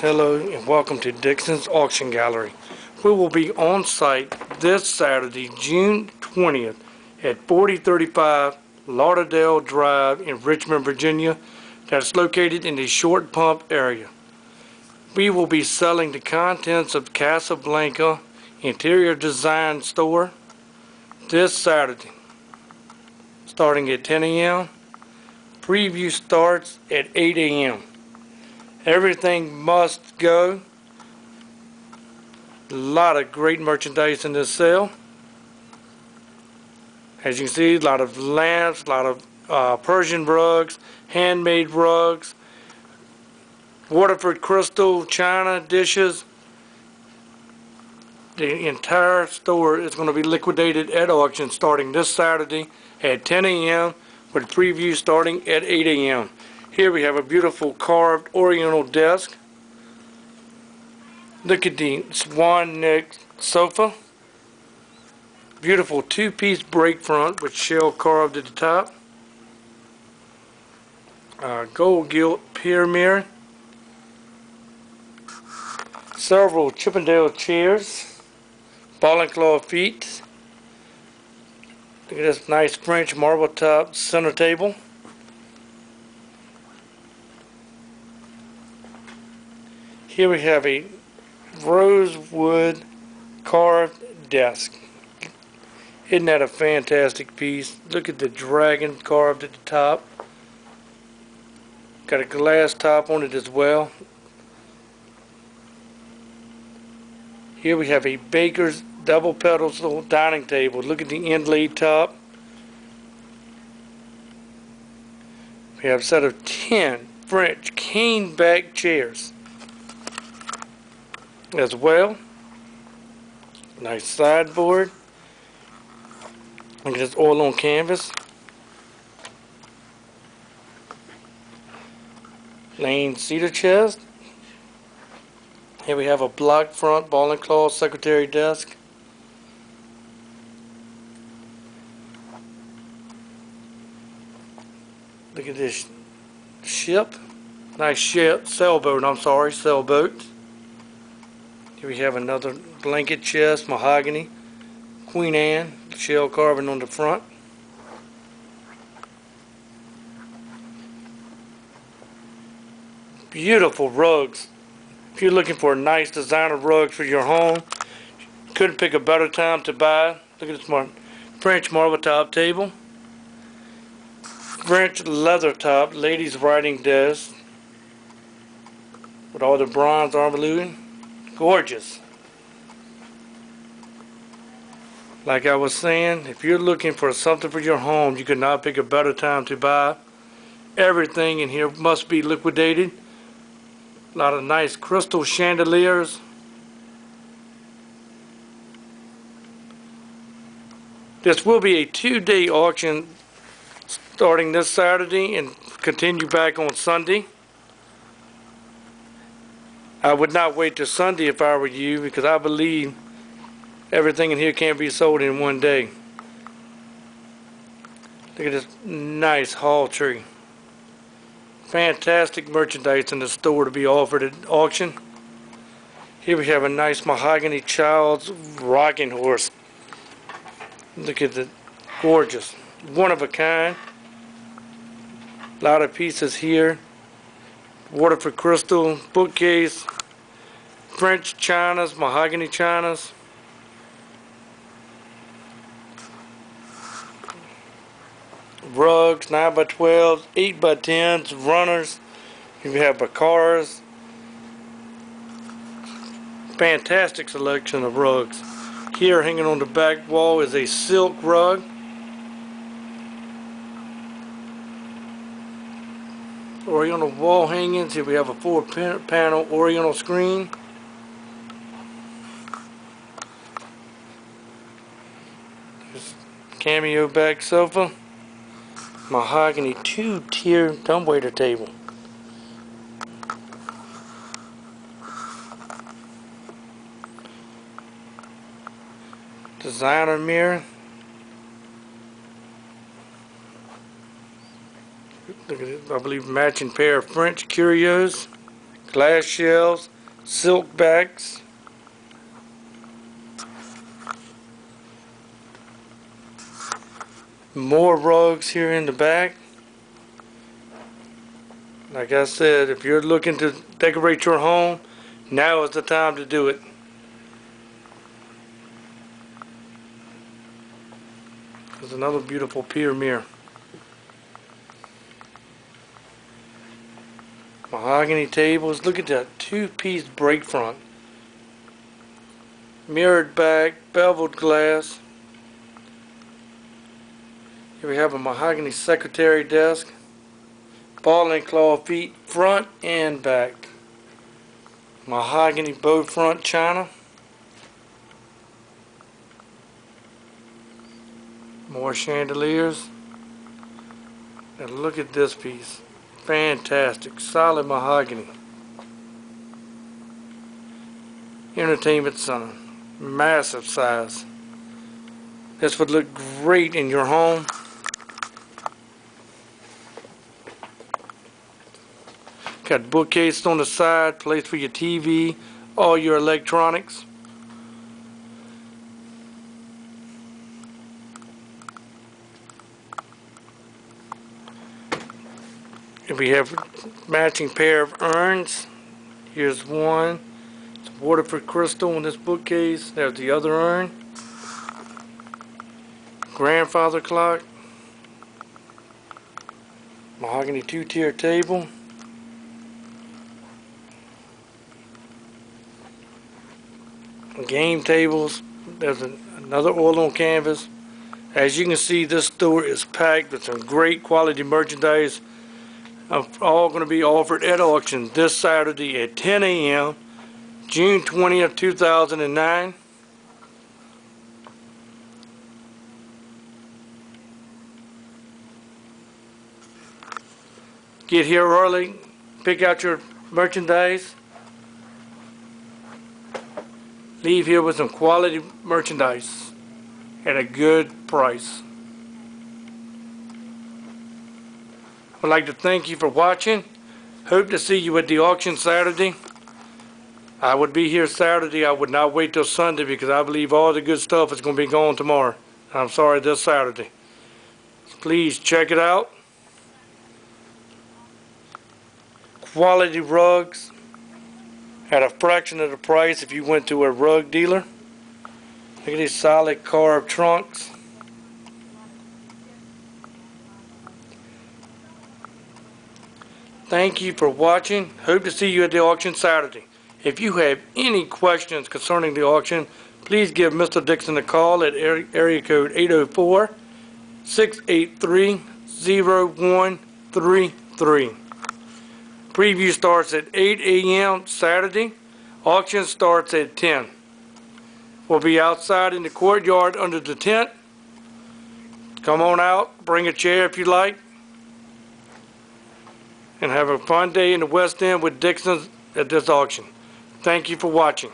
Hello and welcome to Dixon's Auction Gallery. We will be on site this Saturday, June 20th at 4035 Lauderdale Drive in Richmond, Virginia. That's located in the Short Pump area. We will be selling the contents of Casablanca Interior Design Store this Saturday, starting at 10 a.m. Preview starts at 8 a.m. Everything must go. A lot of great merchandise in this sale. As you can see, a lot of lamps, a lot of uh, Persian rugs, handmade rugs, Waterford crystal china dishes. The entire store is going to be liquidated at auction starting this Saturday at 10 a.m. with preview starting at 8 a.m. Here we have a beautiful carved oriental desk. Look at the swan neck sofa. Beautiful two-piece break front with shell carved at the top. Uh, gold gilt pier mirror. Several Chippendale chairs. Ball and claw feet. Look at this nice French marble top center table. Here we have a rosewood carved desk. Isn't that a fantastic piece? Look at the dragon carved at the top. Got a glass top on it as well. Here we have a baker's double pedestal dining table. Look at the inlaid top. We have a set of 10 French cane back chairs as well. Nice sideboard. Look at this oil on canvas. Lane cedar chest. Here we have a block front ball and claw secretary desk. Look at this ship. Nice ship, sailboat, I'm sorry, sailboat. Here we have another blanket chest, mahogany, Queen Anne, shell carving on the front. Beautiful rugs. If you're looking for a nice designer rug for your home, couldn't pick a better time to buy. Look at this mar French marble top table. French leather top ladies writing desk with all the bronze armor Gorgeous. Like I was saying, if you're looking for something for your home, you could not pick a better time to buy. Everything in here must be liquidated. A lot of nice crystal chandeliers. This will be a two-day auction starting this Saturday and continue back on Sunday. I would not wait till Sunday if I were you because I believe everything in here can't be sold in one day. Look at this nice hall tree. Fantastic merchandise in the store to be offered at auction. Here we have a nice mahogany child's rocking horse. Look at the gorgeous, one of a kind. A lot of pieces here. Waterford crystal bookcase, French chinas, mahogany chinas. Rugs, 9 by 12s 8 by 10s runners. You have cars. Fantastic selection of rugs. Here hanging on the back wall is a silk rug. Oriental wall hangings. Here we have a four panel Oriental screen. There's cameo back sofa. Mahogany two-tier dumbwaiter table. Designer mirror. I believe matching pair of French curios. glass shelves, silk bags. More rugs here in the back. Like I said, if you're looking to decorate your home, now is the time to do it. There's another beautiful pier mirror. Mahogany tables. Look at that two-piece break front. Mirrored back, beveled glass. Here we have a mahogany secretary desk. Ball and claw feet, front and back. Mahogany bow front china. More chandeliers. And look at this piece. Fantastic. Solid mahogany. Entertainment center. Massive size. This would look great in your home. Got bookcase on the side, place for your TV, all your electronics. We have matching pair of urns. Here's one. It's Waterford crystal in this bookcase. There's the other urn. Grandfather clock. Mahogany two-tier table. Game tables. There's an, another oil on canvas. As you can see, this store is packed with some great quality merchandise are all going to be offered at auction this Saturday at 10 a.m. June 20th, 2009. Get here early, pick out your merchandise, leave here with some quality merchandise at a good price. I'd like to thank you for watching. Hope to see you at the auction Saturday. I would be here Saturday. I would not wait till Sunday because I believe all the good stuff is going to be gone tomorrow. I'm sorry, this Saturday. Please check it out. Quality rugs at a fraction of the price if you went to a rug dealer. Look at these solid carved trunks. Thank you for watching. Hope to see you at the auction Saturday. If you have any questions concerning the auction, please give Mr. Dixon a call at area code 804-683-0133. Preview starts at 8 a.m. Saturday. Auction starts at 10. We'll be outside in the courtyard under the tent. Come on out, bring a chair if you like and have a fun day in the West End with Dixon's at this auction. Thank you for watching.